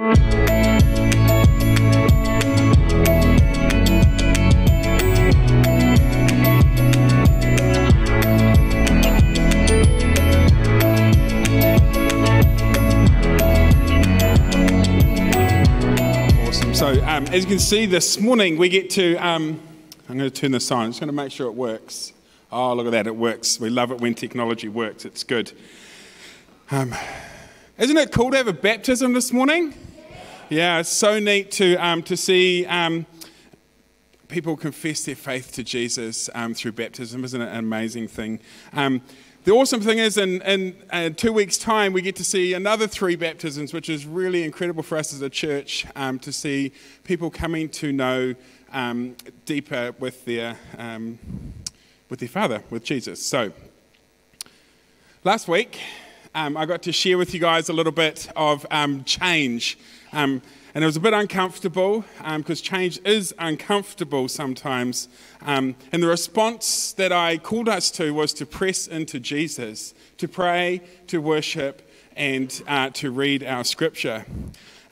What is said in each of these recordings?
Awesome. So, um, as you can see, this morning we get to. Um, I'm going to turn this on. I'm just going to make sure it works. Oh, look at that, it works. We love it when technology works, it's good. Um, isn't it cool to have a baptism this morning? Yeah, it's so neat to, um, to see um, people confess their faith to Jesus um, through baptism. Isn't it an amazing thing? Um, the awesome thing is, in, in, two weeks' time, we get to see another three baptisms, which is really incredible for us as a church um, to see people coming to know um, deeper with their, with their Father, with Jesus. So, last week, um, I got to share with you guys a little bit of um, change. Um, and it was a bit uncomfortable because um, change is uncomfortable sometimes. Um, and the response that I called us to was to press into Jesus, to pray, to worship, and uh, to read our scripture.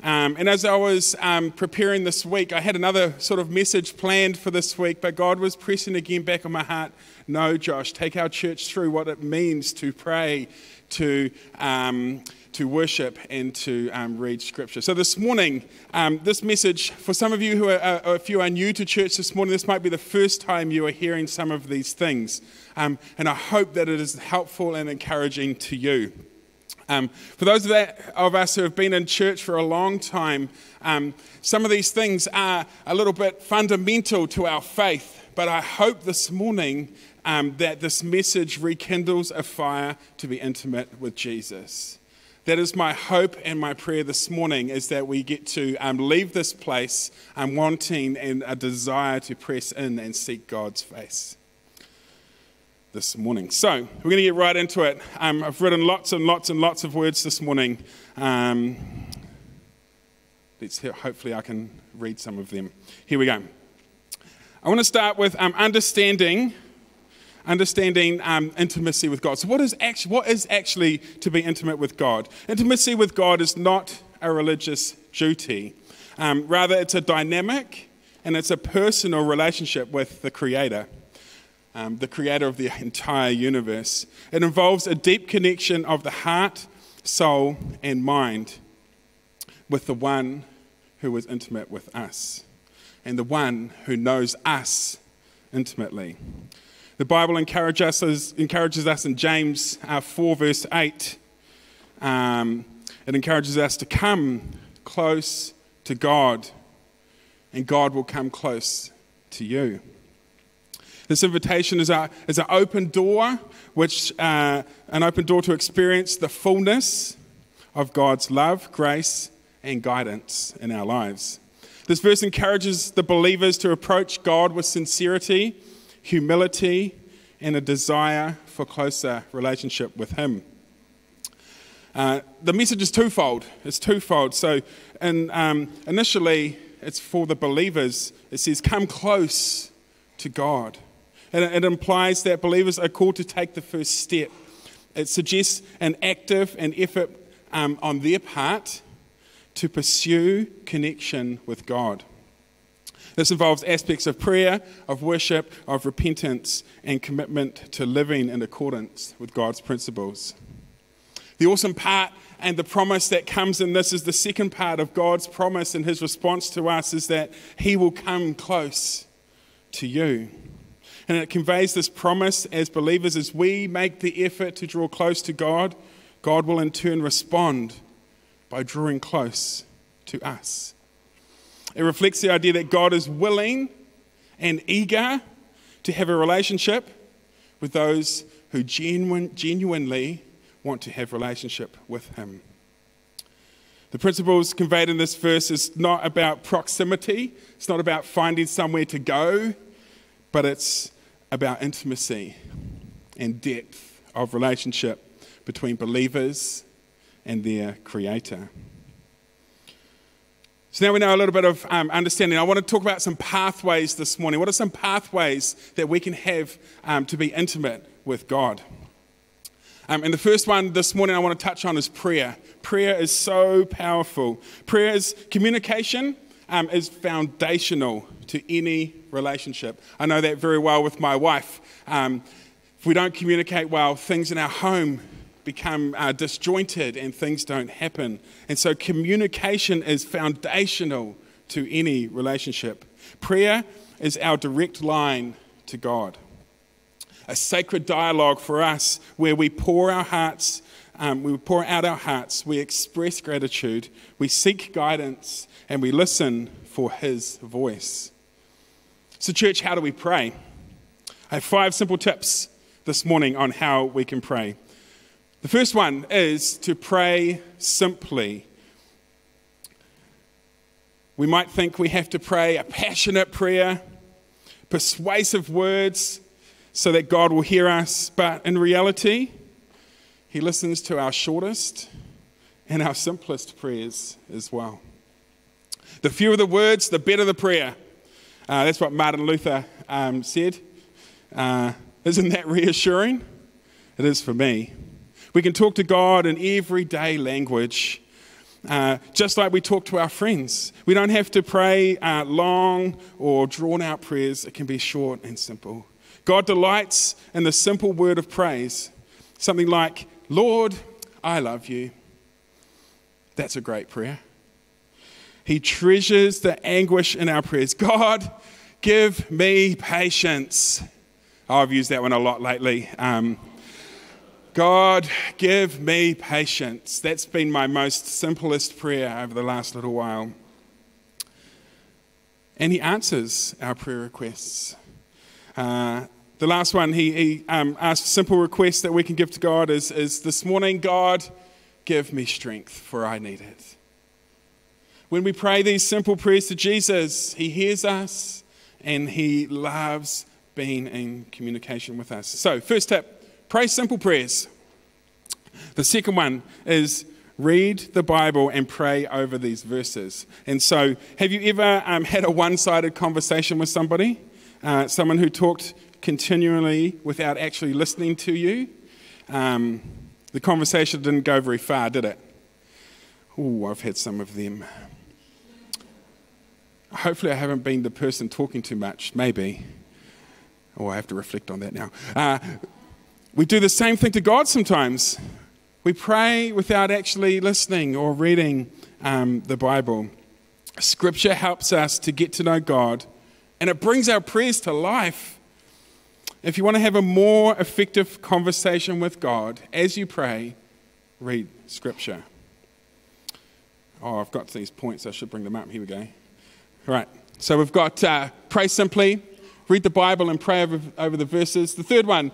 Um, and as I was um, preparing this week, I had another sort of message planned for this week, but God was pressing again back on my heart no, Josh, take our church through what it means to pray, to, um, to worship, and to um, read scripture. So this morning, um, this message, for some of you who are, uh, if you are new to church this morning, this might be the first time you are hearing some of these things. Um, and I hope that it is helpful and encouraging to you. Um, for those of, that, of, us who have been in church for a long time, um, some of these things are a little bit fundamental to our faith. But I hope this morning um, that this message rekindles a fire to be intimate with Jesus. That is my hope and my prayer this morning is that we get to um, leave this place um, wanting and a desire to press in and seek God's face this morning. So, we're going to get right into it. Um, I've written lots and lots and lots of words this morning. Um, let's hear, hopefully, I can read some of them. Here we go. I want to start with um, understanding. Understanding um, intimacy with God. So, what is, actually, what is actually to be intimate with God? Intimacy with God is not a religious duty. Um, rather, it's a dynamic and it's a personal relationship with the Creator um, the creator of the entire universe. It involves a deep connection of the heart, soul, and mind with the one who is intimate with us and the one who knows us intimately. The Bible encourages us, encourages us in James uh, 4, verse 8. Um, it encourages us to come close to God, and God will come close to you. This invitation is, a, is an open door, which uh, an open door to experience the fullness of God's love, grace, and guidance in our lives. This verse encourages the believers to approach God with sincerity, humility, and a desire for closer relationship with Him. Uh, the message is twofold. It's twofold. So, in, um, initially, it's for the believers. It says, "Come close to God." And it implies that believers are called to take the first step. It suggests an active and effort um, on their part to pursue connection with God. This involves aspects of prayer, of worship, of repentance, and commitment to living in accordance with God's principles. The awesome part and the promise that comes in this is the second part of God's promise and his response to us is that he will come close to you. And it conveys this promise as believers as we make the effort to draw close to God, God will in turn respond by drawing close to us. It reflects the idea that God is willing and eager to have a relationship with those who genuine, genuinely want to have relationship with him. The principles conveyed in this verse is not about proximity, it's not about finding somewhere to go, but it's about intimacy and depth of relationship between believers and their Creator. So now we know a little bit of um, understanding. I want to talk about some pathways this morning. What are some pathways that we can have um, to be intimate with God? Um, and the first one this morning I want to touch on is prayer. Prayer is so powerful. Prayer is communication um, is foundational to any relationship. I know that very well with my wife. Um, if we don't communicate well, things in our home become uh, disjointed and things don't happen. And so communication is foundational to any relationship. Prayer is our direct line to God, a sacred dialogue for us where we pour our hearts. Um, we pour out our hearts, we express gratitude, we seek guidance, and we listen for His voice. So, church, how do we pray? I have five simple tips this morning on how we can pray. The first one is to pray simply. We might think we have to pray a passionate prayer, persuasive words, so that God will hear us, but in reality, He listens to our shortest and our simplest prayers as well. The fewer the words, the better the prayer. Uh, that's what Martin Luther um, said. Uh, isn't that reassuring? It is for me. We can talk to God in everyday language uh, just like we talk to our friends. We don't have to pray uh, long or drawn out prayers, it can be short and simple. God delights in the simple word of praise, something like, Lord, I love you. That's a great prayer. He treasures the anguish in our prayers. God, give me patience. Oh, I've used that one a lot lately. Um, God, give me patience. That's been my most simplest prayer over the last little while. And He answers our prayer requests. Uh, the last one, He, he um, asks simple request that we can give to God is, is this morning, God, give me strength, for I need it. When we pray these simple prayers to Jesus, He hears us and He loves being in communication with us. So, first tip Pray simple prayers. The second one is read the Bible and pray over these verses. And so, have you ever um, had a one sided conversation with somebody? Uh, someone who talked continually without actually listening to you? Um, the conversation didn't go very far, did it? Oh, I've had some of them. Hopefully, I haven't been the person talking too much. Maybe. Oh, I have to reflect on that now. Uh, we do the same thing to God sometimes. We pray without actually listening or reading um, the Bible. Scripture helps us to get to know God and it brings our prayers to life. If you want to have a more effective conversation with God as you pray, read Scripture. Oh, I've got these points. I should bring them up. Here we go. All right. So we've got uh, pray simply, read the Bible, and pray over, over the verses. The third one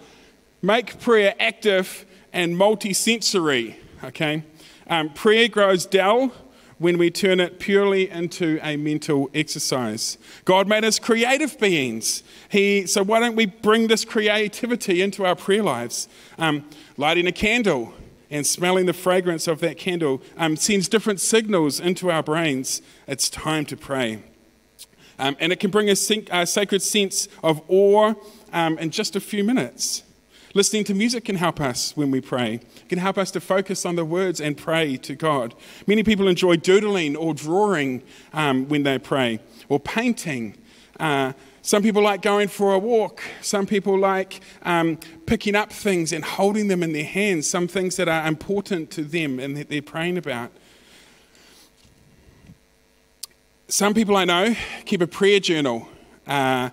Make prayer active and multisensory. Okay? Um, prayer grows dull when we turn it purely into a mental exercise. God made us creative beings. He, so why don't we bring this creativity into our prayer lives? Um, lighting a candle and smelling the fragrance of that candle um, sends different signals into our brains. It's time to pray. Um, and it can bring a, a, sacred sense of awe um, in just a few minutes. Listening to music can help us when we pray. It can help us to focus on the words and pray to God. Many people enjoy doodling or drawing um, when they pray, or painting. Uh, some people like going for a walk. Some people like um, picking up things and holding them in their hands, some things that are important to them and that they're praying about. Some people I know keep a prayer journal. Uh,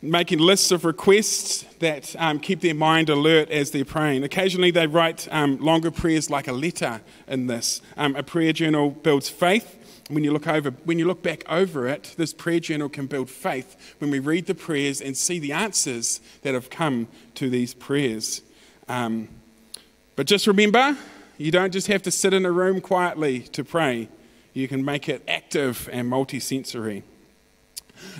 making lists of requests that um, keep their mind alert as they're praying. Occasionally, they write um, longer prayers like a letter in this. Um, a prayer journal builds faith. When you, look over, when you look back over it, this prayer journal can build faith when we read the prayers and see the answers that have come to these prayers. Um, but just remember, you don't just have to sit in a room quietly to pray, you can make it active and multisensory.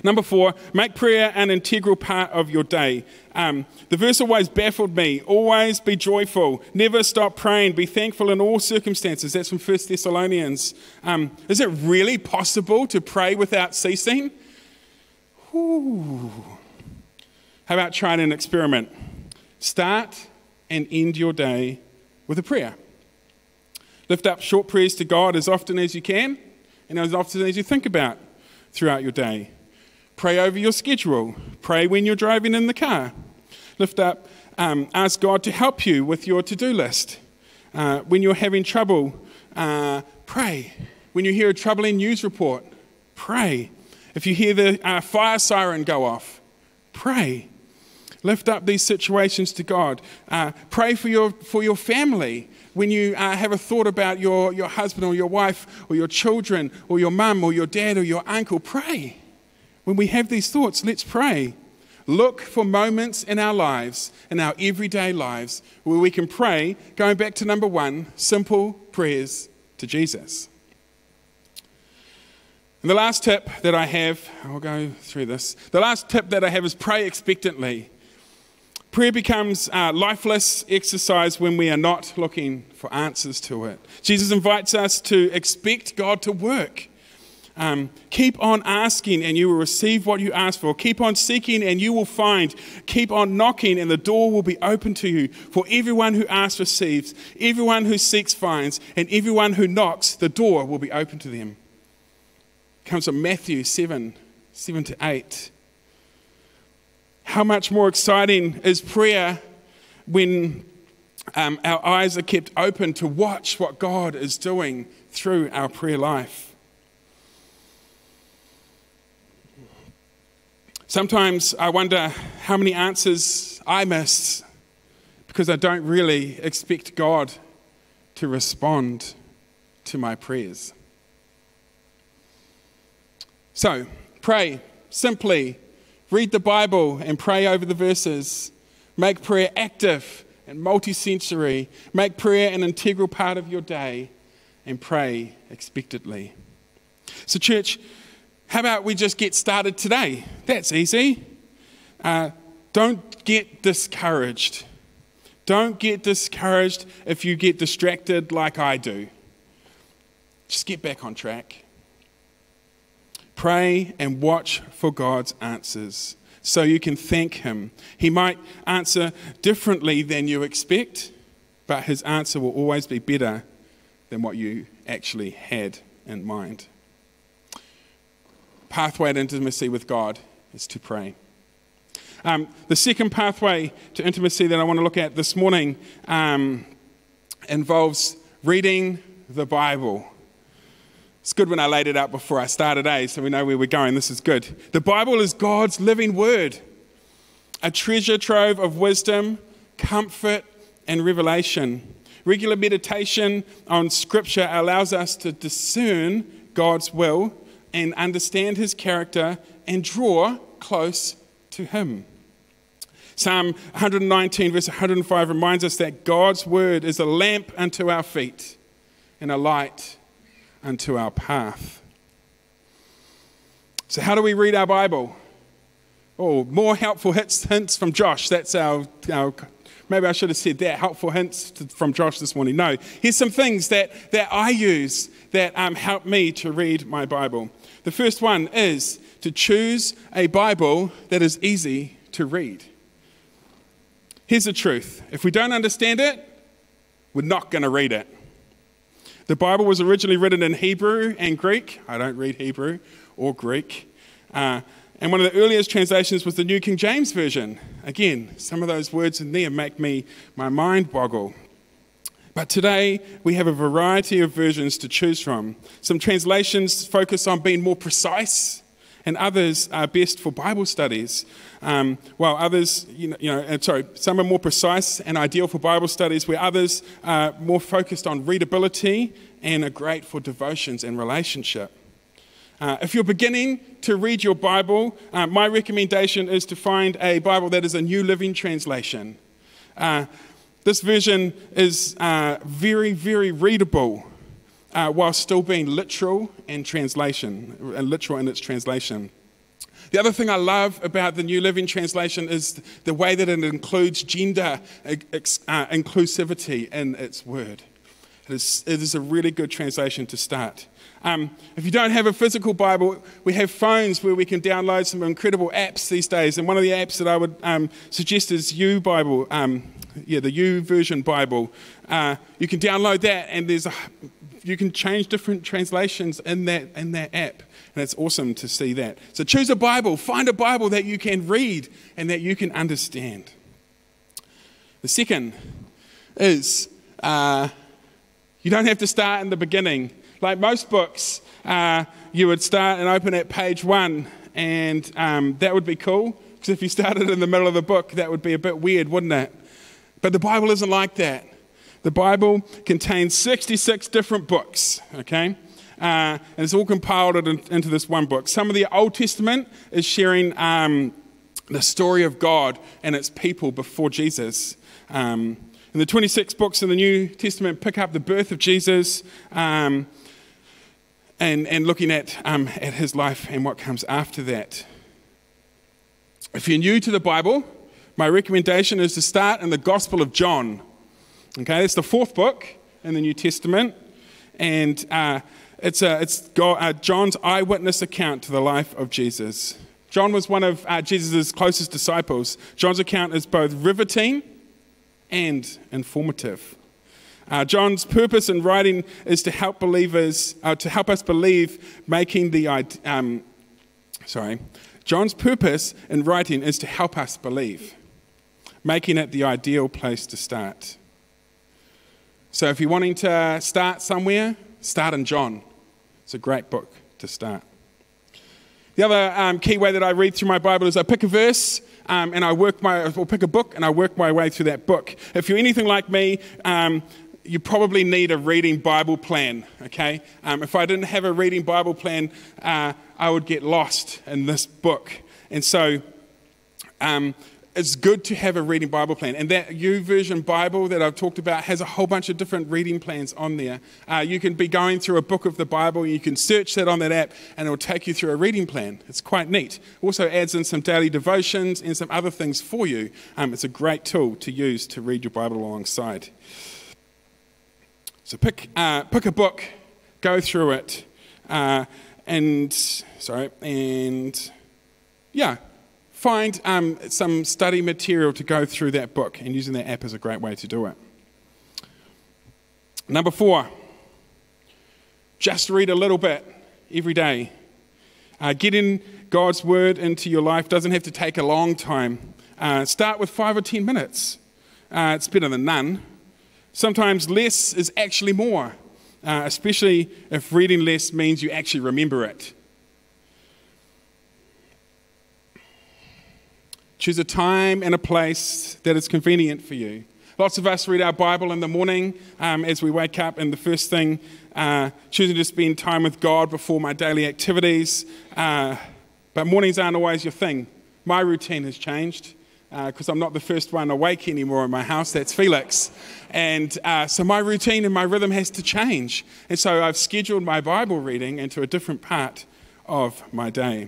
Number four, make prayer an integral part of your day. Um, the verse always baffled me. Always be joyful. Never stop praying. Be thankful in all circumstances. That's from 1 Thessalonians. Um, is it really possible to pray without ceasing? Ooh. How about trying an experiment? Start and end your day with a prayer. Lift up short prayers to God as often as you can and as often as you think about throughout your day. Pray over your schedule. Pray when you're driving in the car. Lift up, um, ask God to help you with your to do list. Uh, when you're having trouble, uh, pray. When you hear a troubling news report, pray. If you hear the uh, fire siren go off, pray. Lift up these situations to God. Uh, pray for your, for your family. When you uh, have a thought about your, your husband or your wife or your children or your mum or your dad or your uncle, pray. When we have these thoughts, let's pray. Look for moments in our lives, in our everyday lives, where we can pray, going back to number one simple prayers to Jesus. And the last tip that I have, I'll go through this. The last tip that I have is pray expectantly. Prayer becomes a lifeless exercise when we are not looking for answers to it. Jesus invites us to expect God to work. Um, keep on asking and you will receive what you ask for. Keep on seeking and you will find. Keep on knocking and the door will be open to you. For everyone who asks receives, everyone who seeks finds, and everyone who knocks, the door will be open to them. Comes from Matthew 7 7 to 8. How much more exciting is prayer when um, our eyes are kept open to watch what God is doing through our prayer life? Sometimes I wonder how many answers I miss because I don't really expect God to respond to my prayers. So, pray simply Read the Bible and pray over the verses. Make prayer active and multisensory. Make prayer an integral part of your day and pray expectantly. So, church, how about we just get started today? That's easy. Uh, don't get discouraged. Don't get discouraged if you get distracted like I do. Just get back on track. Pray and watch for God's answers so you can thank Him. He might answer differently than you expect, but His answer will always be better than what you actually had in mind. Pathway to intimacy with God is to pray. Um, the second pathway to intimacy that I want to look at this morning um, involves reading the Bible. It's good when I laid it out before I started, eh? So we know where we're going. This is good. The Bible is God's living word, a treasure trove of wisdom, comfort, and revelation. Regular meditation on Scripture allows us to discern God's will and understand His character and draw close to Him. Psalm 119, verse 105 reminds us that God's word is a lamp unto our feet and a light unto our path. So, how do we read our Bible? Oh, more helpful hints from Josh. That's our, our maybe I should have said that helpful hints from Josh this morning. No, here's some things that, that I use that um, help me to read my Bible. The first one is to choose a Bible that is easy to read. Here's the truth if we don't understand it, we're not going to read it. The Bible was originally written in Hebrew and Greek. I don't read Hebrew or Greek. Uh, and one of the earliest translations was the New King James Version. Again, some of those words in there make me my mind boggle. But today we have a variety of versions to choose from. Some translations focus on being more precise, and others are best for Bible studies. Um, while others, you know, you know, sorry, some are more precise and ideal for Bible studies, where others are more focused on readability and are great for devotions and relationship. Uh, if you're beginning to read your Bible, uh, my recommendation is to find a Bible that is a New Living Translation. Uh, this version is uh, very, very readable uh, while still being literal and translation, uh, literal in its translation. The other thing I love about the New Living Translation is the way that it includes gender uh, inclusivity in its word. It is, it is a really good translation to start. Um, if you don't have a physical Bible, we have phones where we can download some incredible apps these days. And one of the apps that I would um, suggest is YouBible. Um, yeah, the YouVersion Bible. Uh, you can download that, and there's a, you can change different translations in that in that app, and it's awesome to see that. So choose a Bible, find a Bible that you can read and that you can understand. The second is uh, you don't have to start in the beginning. Like most books, uh, you would start and open at page one, and um, that would be cool. Because if you started in the middle of the book, that would be a bit weird, wouldn't it? But the Bible isn't like that. The Bible contains 66 different books, okay? Uh, and it's all compiled into this one book. Some of the Old Testament is sharing um, the story of God and its people before Jesus. Um, and the 26 books in the New Testament pick up the birth of Jesus um, and, and looking at, um, at his life and what comes after that. If you're new to the Bible, my recommendation is to start in the Gospel of John. Okay, it's the fourth book in the New Testament, and uh, it's, a, it's uh, John's eyewitness account to the life of Jesus. John was one of uh, Jesus' closest disciples. John's account is both riveting and informative. Uh, John's purpose in writing is to help believers, uh, to help us believe, making the, um, sorry, John's purpose in writing is to help us believe, making it the ideal place to start. So if you're wanting to start somewhere, start in John. It's a great book to start. The other um, key way that I read through my Bible is I pick a verse um, and I work my, or pick a book and I work my way through that book. If you're anything like me, um, you probably need a reading Bible plan, okay? Um, if I didn't have a reading Bible plan, uh, I would get lost in this book. And so um, it's good to have a reading Bible plan. And that YouVersion Bible that I've talked about has a whole bunch of different reading plans on there. Uh, you can be going through a book of the Bible, you can search that on that app, and it will take you through a reading plan. It's quite neat. Also adds in some daily devotions and some other things for you. Um, it's a great tool to use to read your Bible alongside. So pick, uh, pick a book, go through it, uh, and sorry, and yeah, find um, some study material to go through that book, and using that app is a great way to do it. Number four, just read a little bit every day. Uh, getting God's word into your life doesn't have to take a long time. Uh, start with five or ten minutes. Uh, it's better than none. Sometimes less is actually more, uh, especially if reading less means you actually remember it. Choose a time and a place that is convenient for you. Lots of us read our Bible in the morning um, as we wake up, and the first thing, uh, choosing to spend time with God before my daily activities. Uh, but mornings aren't always your thing. My routine has changed because uh, I'm not the first one awake anymore in my house. That's Felix. And uh, so my routine and my rhythm has to change. And so I've scheduled my Bible reading into a different part of my day.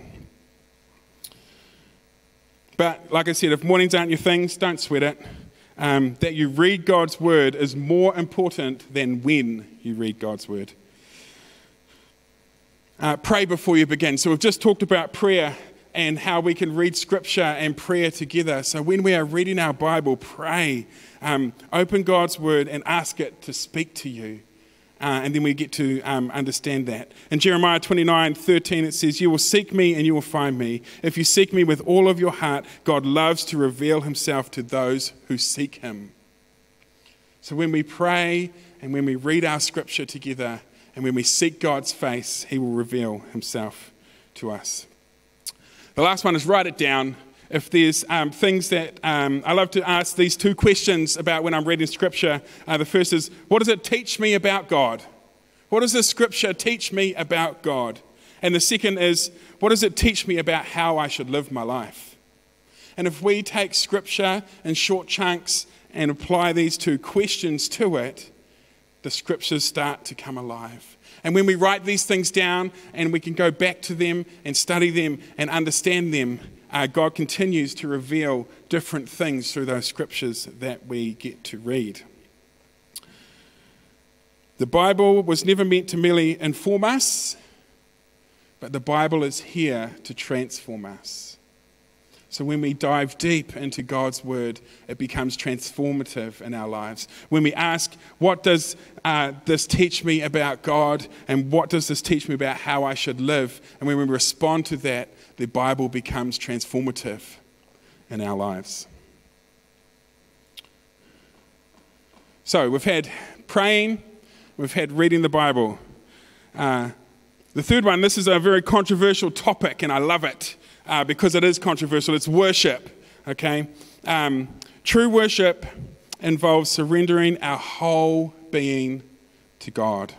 But like I said, if mornings aren't your things, don't sweat it. Um, that you read God's word is more important than when you read God's word. Uh, pray before you begin. So we've just talked about prayer and how we can read scripture and prayer together. So when we are reading our Bible, pray, um, open God's word and ask it to speak to you. Uh, and then we get to um, understand that. In Jeremiah 29 13, it says, You will seek me and you will find me. If you seek me with all of your heart, God loves to reveal himself to those who seek him. So when we pray and when we read our scripture together and when we seek God's face, he will reveal himself to us. The last one is write it down. If there's um, things that um, I love to ask these two questions about when I'm reading scripture. Uh, the first is, what does it teach me about God? What does the scripture teach me about God? And the second is, what does it teach me about how I should live my life? And if we take scripture in short chunks and apply these two questions to it, the scriptures start to come alive. And when we write these things down and we can go back to them and study them and understand them, uh, God continues to reveal different things through those scriptures that we get to read. The Bible was never meant to merely inform us, but the Bible is here to transform us. So when we dive deep into God's word, it becomes transformative in our lives. When we ask, what does uh, this teach me about God? And what does this teach me about how I should live? And when we respond to that, the Bible becomes transformative in our lives. So we've had praying, we've had reading the Bible. Uh, the third one, this is a very controversial topic, and I love it uh, because it is controversial. It's worship, okay? Um, true worship involves surrendering our whole being to God.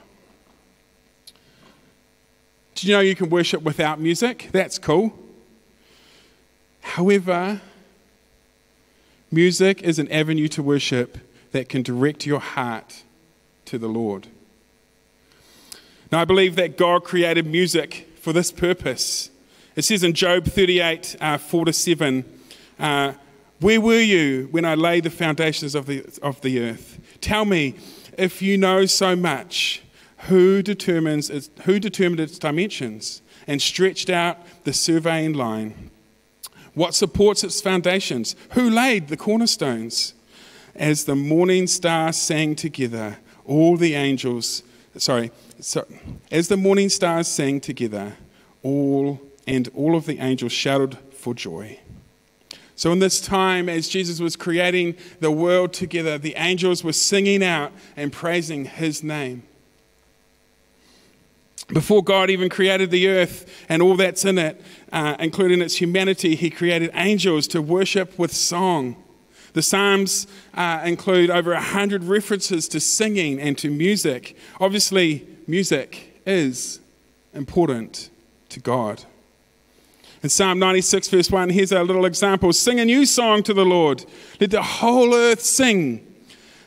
Did you know you can worship without music? That's cool. However, music is an avenue to worship that can direct your heart to the Lord. Now, I believe that God created music for this purpose. It says in Job 38 uh, 4 to 7, uh, Where were you when I laid the foundations of the, of the earth? Tell me, if you know so much, who, determines its, who determined its dimensions and stretched out the surveying line? What supports its foundations? Who laid the cornerstones? As the morning stars sang together, all the angels, sorry, so, as the morning stars sang together, all and all of the angels shouted for joy. So, in this time, as Jesus was creating the world together, the angels were singing out and praising his name. Before God even created the earth and all that's in it, uh, including its humanity, he created angels to worship with song. The Psalms uh, include over a hundred references to singing and to music. Obviously, music is important to God. In Psalm 96, verse 1, here's a little example Sing a new song to the Lord. Let the whole earth sing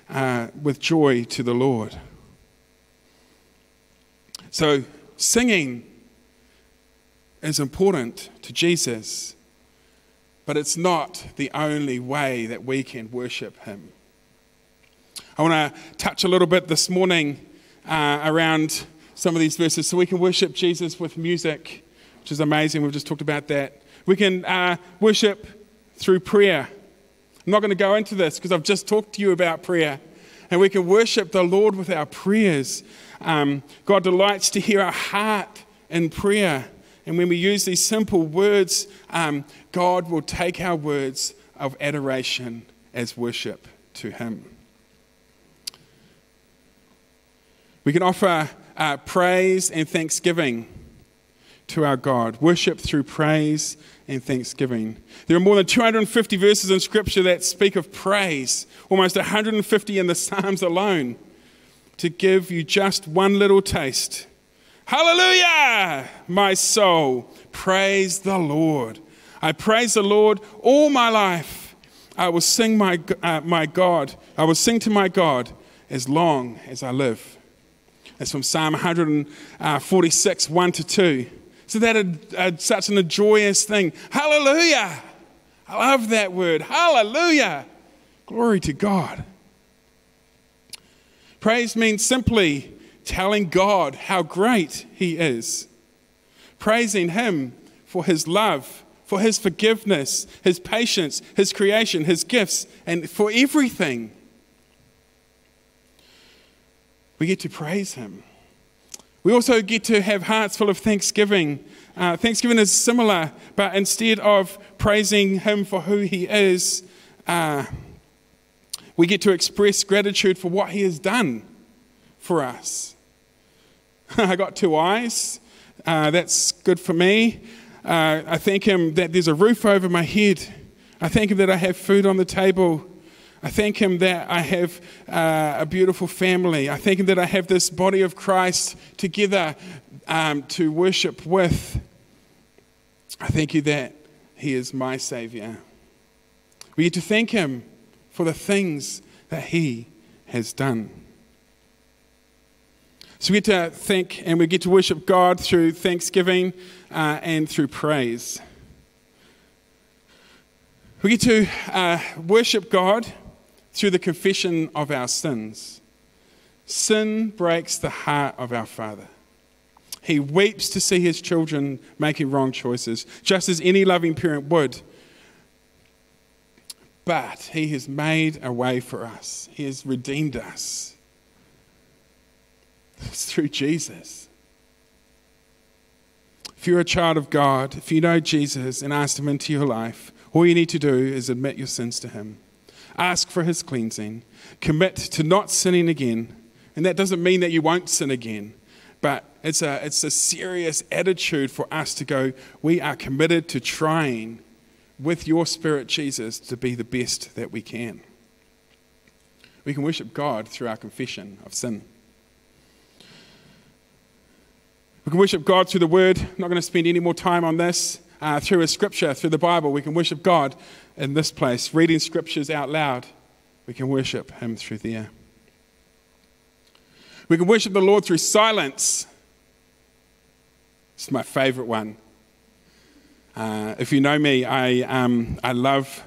uh, with joy to the Lord. So, singing is important to Jesus, but it's not the only way that we can worship Him. I want to touch a little bit this morning uh, around some of these verses so we can worship Jesus with music which is amazing. We've just talked about that. We can uh, worship through prayer. I'm not going to go into this because I've just talked to you about prayer. And we can worship the Lord with our prayers. Um, God delights to hear our heart in prayer. And when we use these simple words, um, God will take our words of adoration as worship to Him. We can offer uh, praise and thanksgiving to our God. Worship through praise and thanksgiving. There are more than 250 verses in Scripture that speak of praise, almost 150 in the Psalms alone. To give you just one little taste. Hallelujah, my soul. Praise the Lord. I praise the Lord all my life. I will sing my, uh, my God. I will sing to my God as long as I live. That's from Psalm 146, 1 to 2. So that such a joyous thing. Hallelujah. I love that word. Hallelujah. Glory to God. Praise means simply telling God how great He is, praising Him for His love, for His forgiveness, His patience, His creation, His gifts, and for everything. We get to praise Him. We also get to have hearts full of thanksgiving. Uh, thanksgiving is similar, but instead of praising Him for who He is, uh, we get to express gratitude for what He has done for us. I got two eyes. Uh, that's good for me. Uh, I thank Him that there's a roof over my head. I thank Him that I have food on the table. I thank Him that I have uh, a beautiful family. I thank Him that I have this body of Christ together um, to worship with. I thank you that He is my Savior. We get to thank Him for the things that He has done. So we get to thank and we get to worship God through thanksgiving uh, and through praise. We get to uh, worship God through the confession of our sins. Sin breaks the heart of our Father. He weeps to see his children making wrong choices, just as any loving parent would. But He has made a way for us, He has redeemed us. It's through Jesus. If you're a child of God, if you know Jesus and asked Him into your life, all you need to do is admit your sins to Him. Ask for His cleansing. Commit to not sinning again. And that doesn't mean that you won't sin again, but it's a, it's a serious attitude for us to go, we are committed to trying with your Spirit, Jesus, to be the best that we can. We can worship God through our confession of sin. We can worship God through the Word. I'm not going to spend any more time on this. Uh, through a scripture, through the Bible, we can worship God in this place, reading scriptures out loud. We can worship Him through there. We can worship the Lord through silence. It's my favorite one. Uh, if you know me, I, um, I love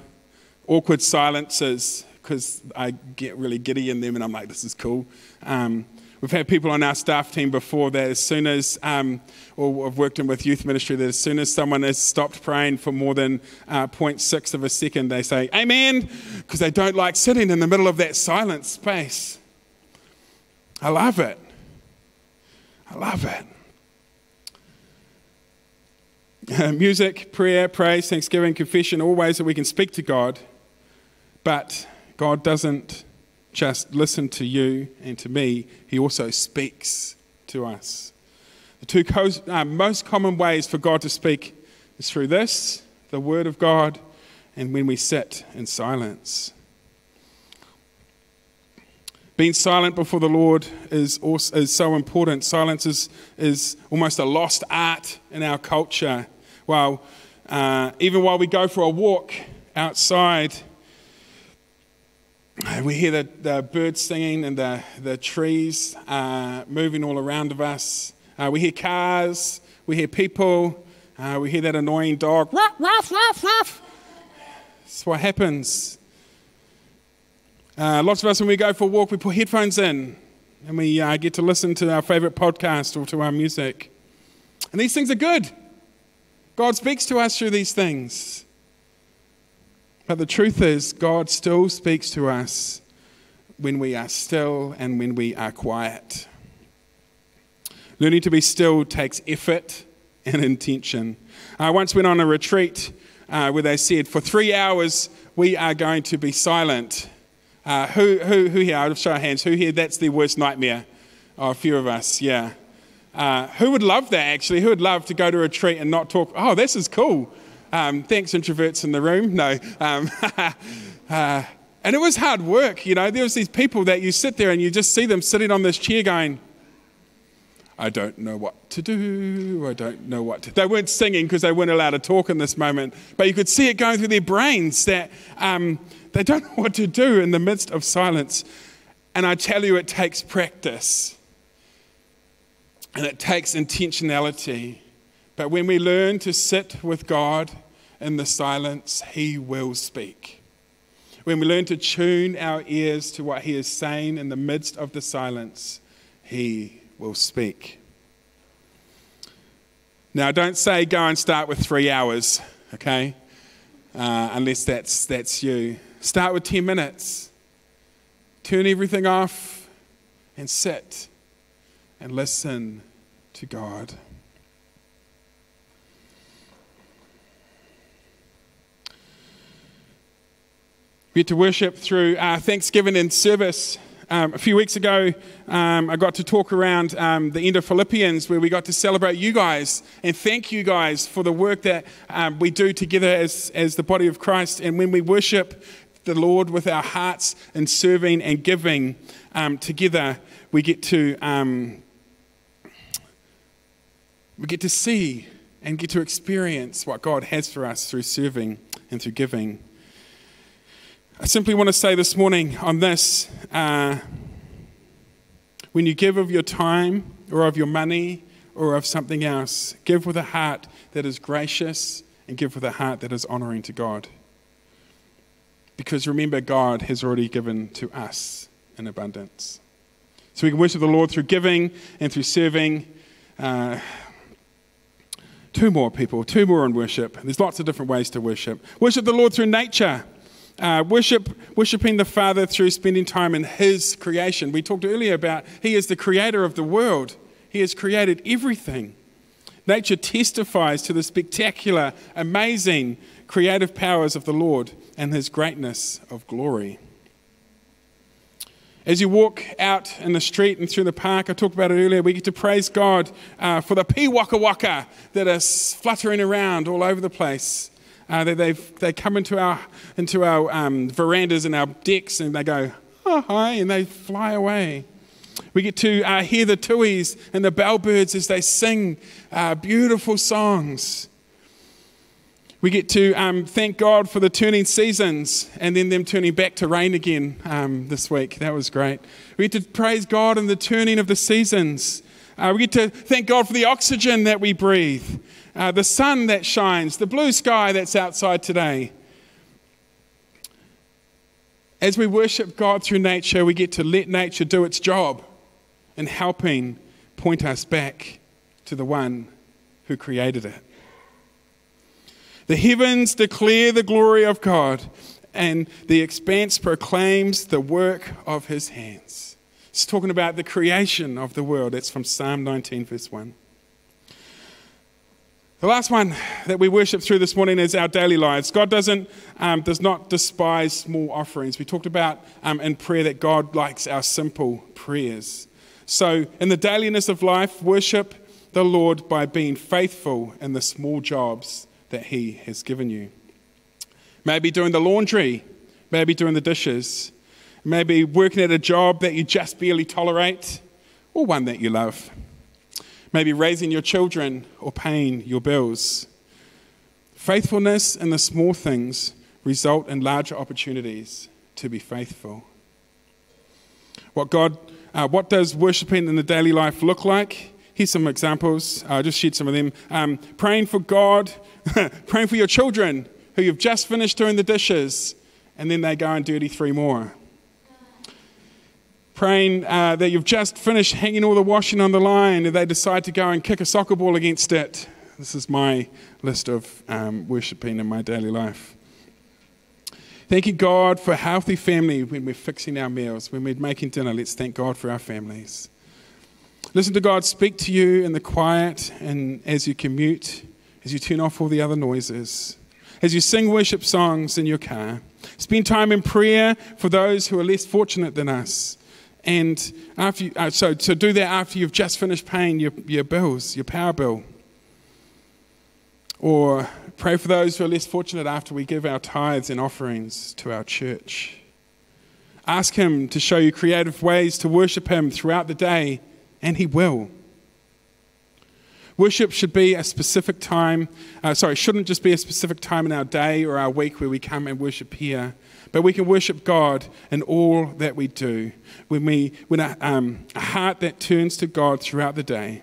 awkward silences because I get really giddy in them and I'm like, this is cool. Um, we've had people on our staff team before that as soon as, um, or I've worked in with youth ministry, that as soon as someone has stopped praying for more than uh, 0.6 of a second, they say, Amen, because they don't like sitting in the middle of that silent space. I love it. I love it. music, prayer, praise, thanksgiving, confession, all ways that we can speak to God. But God doesn't just listen to you and to me, He also speaks to us. The two co- uh, most common ways for God to speak is through this, the Word of God, and when we sit in silence. Being silent before the Lord is, also, is so important. Silence is, is almost a lost art in our culture. While, uh, even while we go for a walk outside, we hear the, the birds singing and the, the trees uh, moving all around of us. Uh, we hear cars, we hear people, uh, we hear that annoying dog. Ruff, ruff, ruff, ruff. That's what happens uh, lots of us, when we go for a walk, we put headphones in and we uh, get to listen to our favorite podcast or to our music. And these things are good. God speaks to us through these things. But the truth is, God still speaks to us when we are still and when we are quiet. Learning to be still takes effort and intention. I once went on a retreat uh, where they said, for three hours, we are going to be silent uh, who, who, who here, I'll show hands, who here, that's their worst nightmare? Oh, a few of us, yeah. Uh, who would love that actually? Who would love to go to a retreat and not talk? Oh, this is cool. Um, thanks, introverts in the room. No. Um, uh, and it was hard work, you know. There was these people that you sit there and you just see them sitting on this chair going, I don't know what to do. I don't know what to. They weren't singing because they weren't allowed to talk in this moment, but you could see it going through their brains that um, they don't know what to do in the midst of silence. And I tell you, it takes practice and it takes intentionality. But when we learn to sit with God in the silence, He will speak. When we learn to tune our ears to what He is saying in the midst of the silence, He will speak. Now, don't say go and start with three hours, okay? Uh, unless that's, that's you. Start with 10 minutes. Turn everything off and sit and listen to God. We get to worship through uh, Thanksgiving and service. Um, a few weeks ago, um, I got to talk around um, the end of Philippians where we got to celebrate you guys and thank you guys for the work that um, we do together as, as the body of Christ. And when we worship the Lord with our hearts in serving and giving um, together, we get to um, we get to see and get to experience what God has for us through serving and through giving. I simply want to say this morning on this uh, when you give of your time or of your money or of something else, give with a heart that is gracious and give with a heart that is honoring to God. Because remember, God has already given to us in abundance. So we can worship the Lord through giving and through serving. Uh, two more people, two more in worship. There's lots of different ways to worship. Worship the Lord through nature. Uh, worship, worshiping the Father through spending time in His creation. We talked earlier about He is the creator of the world, He has created everything. Nature testifies to the spectacular, amazing, creative powers of the Lord and His greatness of glory. As you walk out in the street and through the park, I talked about it earlier, we get to praise God uh, for the pīwakawaka that are fluttering around all over the place. Uh, they, they come into our, into our um, verandas and our decks and they go, oh, hi, and they fly away. We get to uh, hear the tuis and the bellbirds as they sing uh, beautiful songs. We get to um, thank God for the turning seasons and then them turning back to rain again um, this week. That was great. We get to praise God in the turning of the seasons. Uh, we get to thank God for the oxygen that we breathe uh, the sun that shines, the blue sky that's outside today. As we worship God through nature, we get to let nature do its job in helping point us back to the one who created it. The heavens declare the glory of God, and the expanse proclaims the work of his hands. It's talking about the creation of the world. It's from Psalm 19, verse 1. The last one that we worship through this morning is our daily lives. God doesn't, um, does not despise small offerings. We talked about um, in prayer that God likes our simple prayers. So, in the dailiness of life, worship the Lord by being faithful in the small jobs that He has given you. Maybe doing the laundry, maybe doing the dishes, maybe working at a job that you just barely tolerate, or one that you love maybe raising your children or paying your bills. Faithfulness in the small things result in larger opportunities to be faithful. What God, uh, what does worshiping in the daily life look like? Here's some examples. I'll just shared some of them. Um, praying for God, praying for your children who you've just finished doing the dishes, and then they go and dirty three more praying uh, that you've just finished hanging all the washing on the line and they decide to go and kick a soccer ball against it. This is my list of um, worshipping in my daily life. Thank you, God, for a healthy family when we're fixing our meals, when we're making dinner. Let's thank God for our families. Listen to God speak to you in the quiet and as you commute, as you turn off all the other noises, as you sing worship songs in your car. Spend time in prayer for those who are less fortunate than us. And after you, uh, so to do that after you've just finished paying your, your bills, your power bill. Or pray for those who are less fortunate after we give our tithes and offerings to our church. Ask Him to show you creative ways to worship Him throughout the day, and He will. Worship should be a specific time, uh, sorry, shouldn't just be a specific time in our day or our week where we come and worship here. But we can worship God in all that we do. When, we, when a, um, a heart that turns to God throughout the day,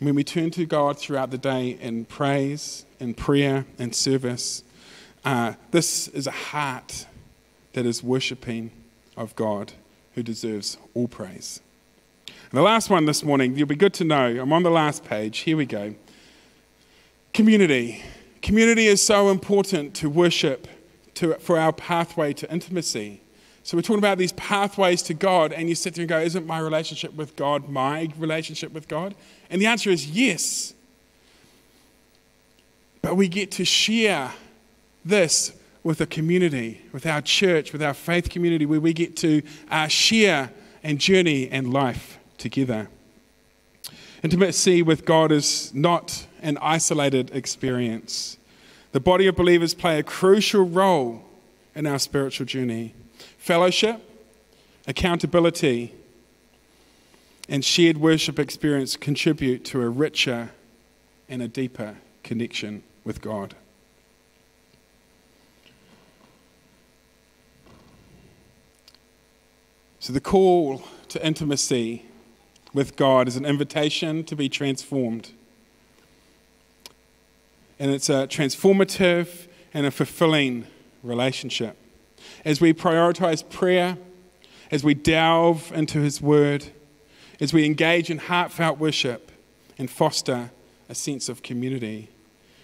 when we turn to God throughout the day in praise, in prayer, in service, uh, this is a heart that is worshiping of God who deserves all praise. And the last one this morning, you'll be good to know. I'm on the last page. Here we go. Community. Community is so important to worship to, for our pathway to intimacy. So we're talking about these pathways to God, and you sit there and go, Isn't my relationship with God my relationship with God? And the answer is yes. But we get to share this with a community, with our church, with our faith community, where we get to uh, share and journey and life together. Intimacy with God is not an isolated experience. The body of believers play a crucial role in our spiritual journey. Fellowship, accountability, and shared worship experience contribute to a richer and a deeper connection with God. So, the call to intimacy with God is an invitation to be transformed and it's a transformative and a fulfilling relationship. As we prioritize prayer, as we delve into His Word, as we engage in heartfelt worship and foster a sense of community,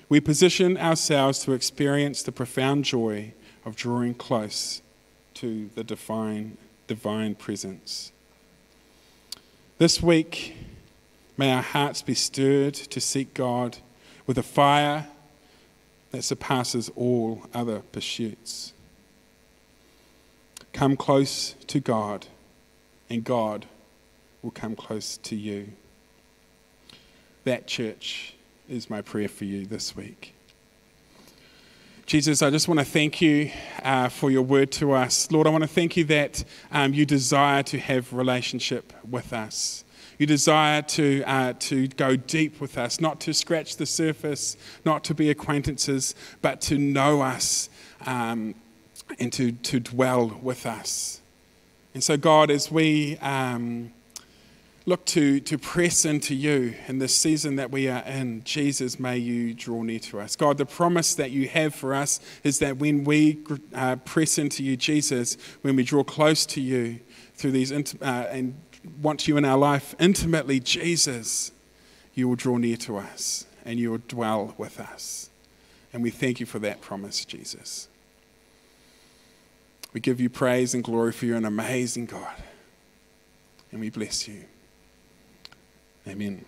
we position ourselves to experience the profound joy of drawing close to the divine, divine presence. This week, may our hearts be stirred to seek God with a fire that surpasses all other pursuits. Come close to God, and God will come close to you. That, church, is my prayer for you this week. Jesus, I just want to thank you uh, for your word to us. Lord, I want to thank you that um, you desire to have relationship with us. You desire to, uh, to go deep with us, not to scratch the surface, not to be acquaintances, but to know us um, and to, to dwell with us. And so, God, as we um, look to, to press into you in this season that we are in, Jesus, may you draw near to us. God, the promise that you have for us is that when we uh, press into you, Jesus, when we draw close to you through these uh, and want you in our life intimately, Jesus, you will draw near to us and you will dwell with us. And we thank you for that promise, Jesus. We give you praise and glory for you're an amazing God. And we bless you. Amen.